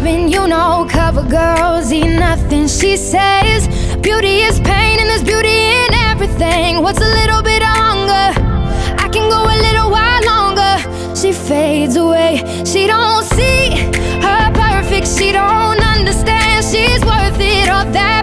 starving, you know, cover girls eat nothing. She says, Beauty is pain, and there's beauty in everything. What's a little bit of hunger? I can go a little while longer. She fades away, she don't see her perfect, she don't understand she's worth it. All that